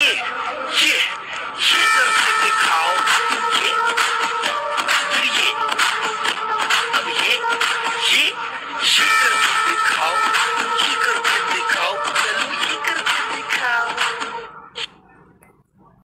Yeah.